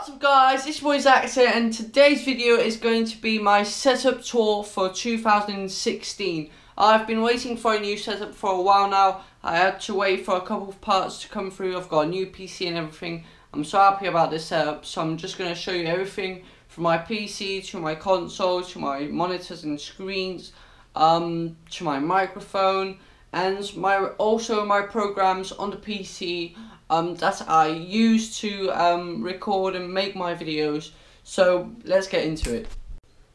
What's up guys, it's boy Zaxx here and today's video is going to be my setup tour for 2016. I've been waiting for a new setup for a while now. I had to wait for a couple of parts to come through. I've got a new PC and everything. I'm so happy about this setup so I'm just going to show you everything from my PC to my console to my monitors and screens um, to my microphone and my also my programs on the PC um, that I use to um, record and make my videos. So let's get into it.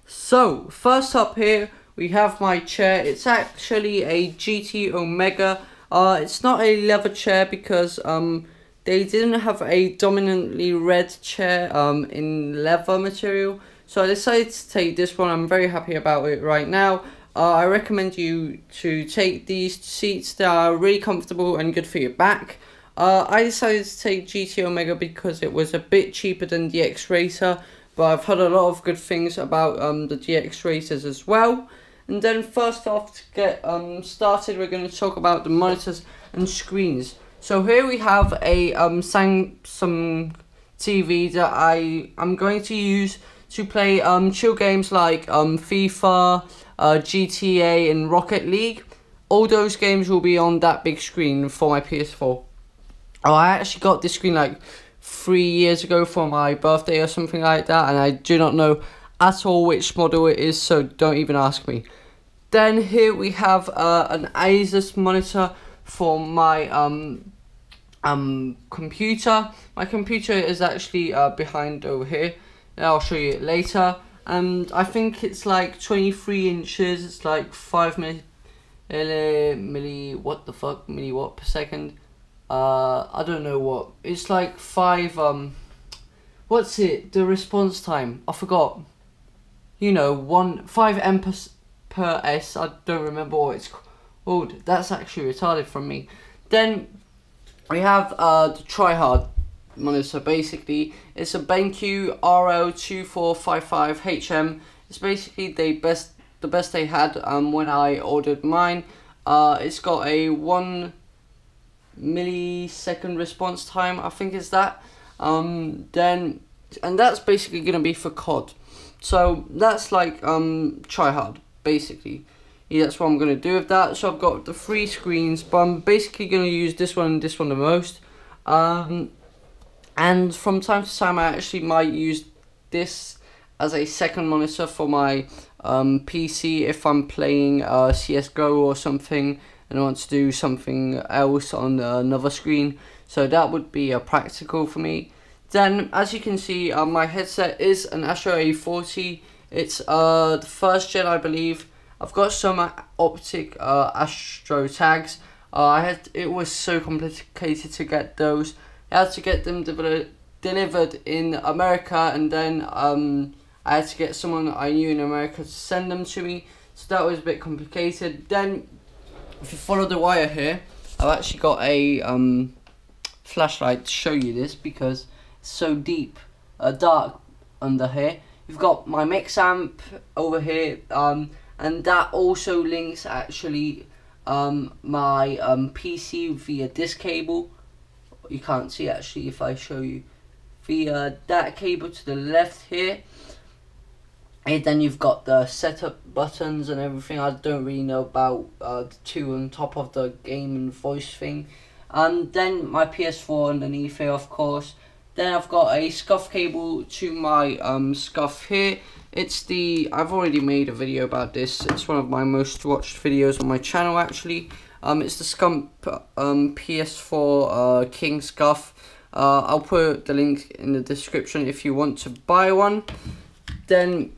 So first up here we have my chair. It's actually a GT Omega. Uh, it's not a leather chair because um, they didn't have a dominantly red chair um, in leather material. So I decided to take this one. I'm very happy about it right now. Uh, I recommend you to take these seats. They are really comfortable and good for your back. Uh, I decided to take GT Omega because it was a bit cheaper than the X Racer, but I've heard a lot of good things about um, the DX Racers as well. And then first off, to get um, started, we're going to talk about the monitors and screens. So here we have a um, Samsung TV that I am going to use to play um, chill games like um, FIFA, uh, GTA and Rocket League. All those games will be on that big screen for my PS4. Oh, I actually got this screen like three years ago for my birthday or something like that, and I do not know at all which model it is, so don't even ask me. Then here we have uh, an Asus monitor for my um um computer. My computer is actually uh, behind over here. I'll show you it later. And I think it's like 23 inches. It's like 5 milli, milli, what the fuck, milliwatt per second uh, I don't know what. It's like five, um, what's it? The response time. I forgot. You know, one, five M per, per S. I don't remember what it's called. That's actually retarded from me. Then we have uh, the tryhard monitor. Basically, it's a BenQ RL2455HM. It's basically the best, the best they had um, when I ordered mine. Uh, it's got a one millisecond response time I think is that. Um then and that's basically gonna be for COD so that's like um try hard basically. Yeah, that's what I'm gonna do with that. So I've got the three screens but I'm basically gonna use this one and this one the most. Um and from time to time I actually might use this as a second monitor for my um, PC if I'm playing uh, CSGO or something and I want to do something else on another screen. So that would be a practical for me. Then as you can see uh, my headset is an Astro A40 it's uh, the first gen I believe. I've got some optic uh, Astro tags. Uh, I had it was so complicated to get those. I had to get them de delivered in America and then um, I had to get someone I knew in America to send them to me. So that was a bit complicated. Then if you follow the wire here, I've actually got a um, flashlight to show you this because it's so deep, uh, dark under here. You've got my mix amp over here, um, and that also links actually um, my um, PC via this cable. You can't see actually if I show you via that cable to the left here and then you've got the setup buttons and everything. I don't really know about uh, the two on top of the game and voice thing. And then my PS4 underneath here, of course. Then I've got a SCUF cable to my um, SCUF here. It's the, I've already made a video about this. It's one of my most watched videos on my channel actually. Um, it's the Scump um, PS4 uh, King SCUF. Uh, I'll put the link in the description if you want to buy one. Then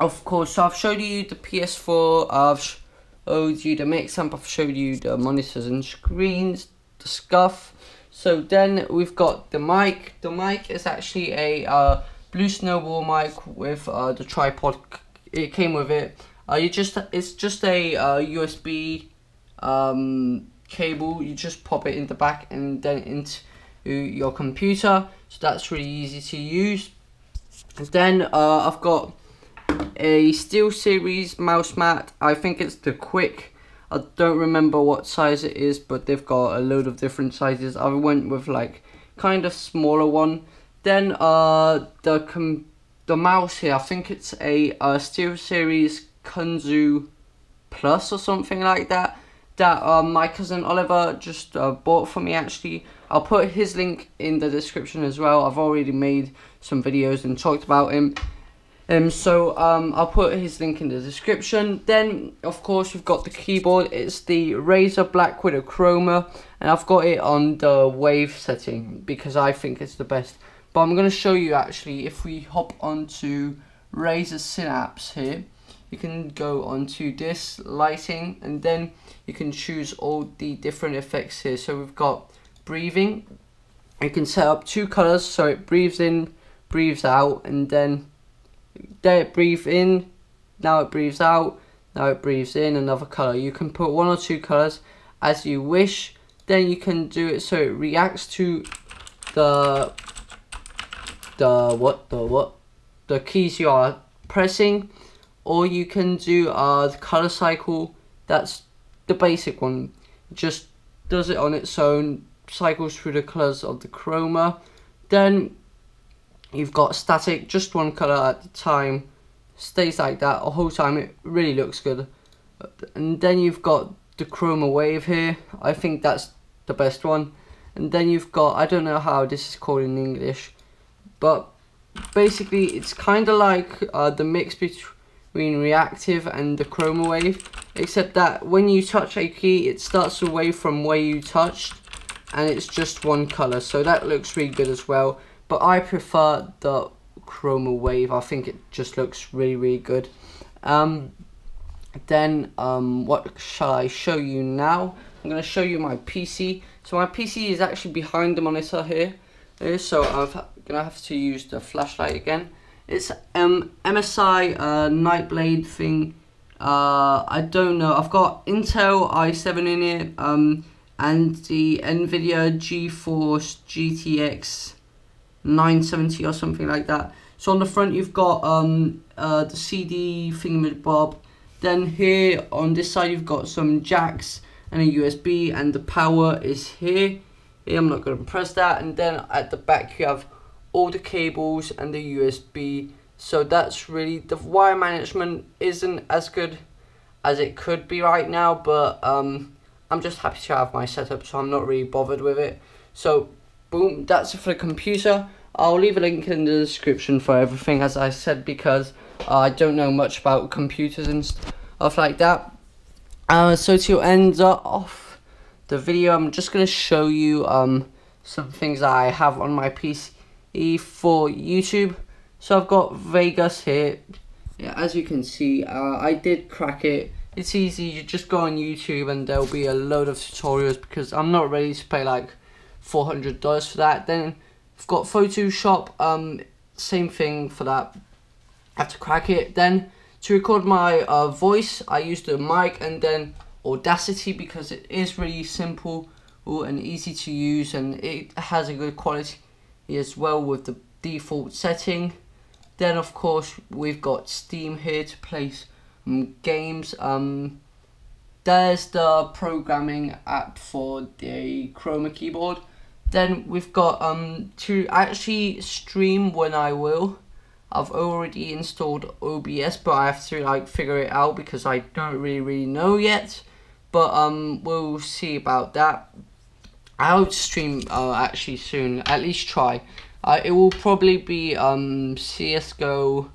of course, so I've showed you the PS4, I've showed you the mix amp, I've showed you the monitors and screens, the SCUF. So then we've got the mic. The mic is actually a uh, Blue Snowball mic with uh, the tripod. It came with it. Uh, you just it's just a uh, USB um, cable. You just pop it in the back and then into your computer. So that's really easy to use. And then uh, I've got a SteelSeries mouse mat. I think it's the QcK. I don't remember what size it is, but they've got a load of different sizes. I went with like kind of smaller one. then uh, the the mouse here, I think it's a uh, SteelSeries Kunzu Plus or something like that. That uh, my cousin Oliver just uh, bought for me actually. I'll put his link in the description as well. I've already made some videos and talked about him. Um, so um, I'll put his link in the description. Then, of course, we've got the keyboard. It's the Razer Black Widow Chroma, and I've got it on the wave setting because I think it's the best. But I'm going to show you actually, if we hop onto Razer Synapse here, you can go onto this lighting, and then you can choose all the different effects here. So we've got breathing. You can set up two colors, so it breathes in, breathes out, and then there it breathes in, now it breathes out, now it breathes in another color. You can put one or two colors as you wish. Then you can do it so it reacts to the the what the what the keys you are pressing, or you can do uh the color cycle. That's the basic one. Just does it on its own, cycles through the colors of the chroma. Then You've got static, just one colour at a time, stays like that the whole time, it really looks good. And then you've got the chroma wave here, I think that's the best one. And then you've got, I don't know how this is called in English, but basically it's kind of like uh, the mix between reactive and the chroma wave, except that when you touch a key, it starts away from where you touched, and it's just one colour, so that looks really good as well but I prefer the chroma wave. I think it just looks really really good. Um, then um, what shall I show you now? I'm going to show you my PC so my PC is actually behind the monitor here. So I'm going to have to use the flashlight again. It's um, MSI uh, Nightblade thing. Uh, I don't know. I've got Intel i7 in it um, and the Nvidia GeForce GTX 970 or something like that. So on the front you've got um, uh, the CD thingamabob. Then here on this side you've got some jacks and a USB and the power is here. here I'm not going to press that. And then at the back you have all the cables and the USB. So that's really, the wire management isn't as good as it could be right now. But um, I'm just happy to have my setup so I'm not really bothered with it. So boom, that's it for the computer. I'll leave a link in the description for everything, as I said, because uh, I don't know much about computers and stuff like that. Uh, so to end off the video, I'm just going to show you um, some things that I have on my PC for YouTube. So I've got Vegas here. Yeah, as you can see, uh, I did crack it. It's easy, you just go on YouTube and there'll be a load of tutorials because I'm not ready to pay like $400 for that. Then I've got Photoshop, um, same thing for that. I have to crack it. Then to record my uh, voice, I used a mic and then Audacity because it is really simple and easy to use and it has a good quality as well with the default setting. Then of course we've got Steam here to play some games. Um, there's the programming app for the Chroma keyboard. Then we've got um to actually stream when I will. I've already installed OBS, but I have to like figure it out because I don't really really know yet. But um, we'll see about that. I'll stream uh, actually soon. At least try. Uh, it will probably be um CS:GO,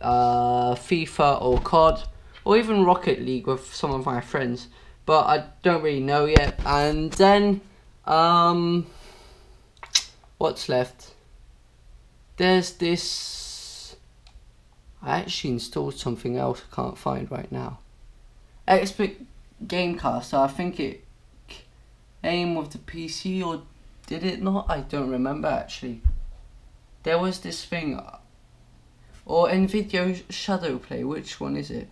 uh, FIFA or COD, or even Rocket League with some of my friends. But I don't really know yet. And then um, what's left? There's this. I actually installed something else I can't find right now. XSplit Gamecaster. I think it came with the PC or did it not? I don't remember actually. There was this thing. Or Nvidia Shadow Play. Which one is it?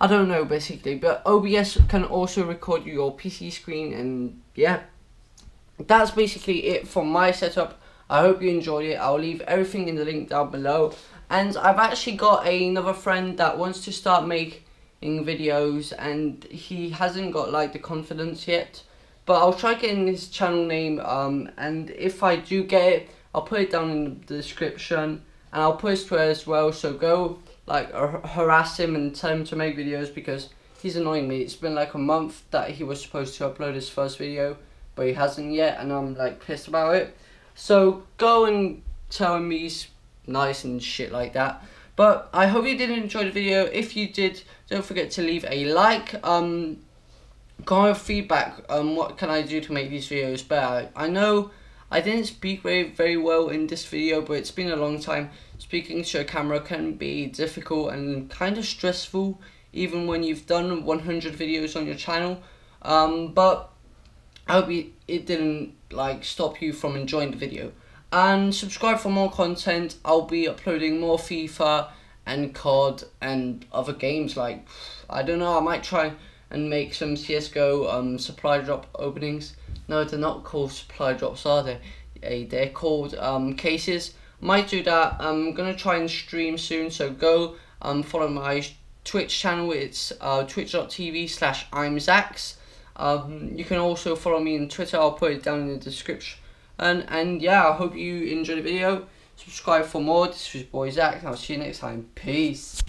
I don't know basically, but OBS can also record your PC screen and yeah, that's basically it for my setup. I hope you enjoyed it. I'll leave everything in the link down below. And I've actually got another friend that wants to start making videos and he hasn't got like the confidence yet. But I'll try getting his channel name um, and if I do get it, I'll put it down in the description and I'll put his Twitter as well. So go like harass him and tell him to make videos because he's annoying me. It's been like a month that he was supposed to upload his first video, but he hasn't yet, and I'm like pissed about it. So go and tell him he's nice and shit like that. But I hope you did enjoy the video. If you did, don't forget to leave a like. Um, comment feedback. Um, what can I do to make these videos better? I know I didn't speak very very well in this video, but it's been a long time. Speaking to a camera can be difficult and kind of stressful, even when you've done 100 videos on your channel. Um, but I hope it didn't like stop you from enjoying the video and subscribe for more content. I'll be uploading more FIFA and COD and other games like I don't know. I might try and make some CS:GO um supply drop openings. No, they're not called supply drops, are they? They're called um cases. Might do that. I'm gonna try and stream soon, so go um follow my Twitch channel. It's uh, twitch.tv slash I'm Zaxx. Um, you can also follow me on Twitter. I'll put it down in the description and, and yeah, I hope you enjoyed the video. Subscribe for more. This was Boy Zaxx. I'll see you next time. Peace.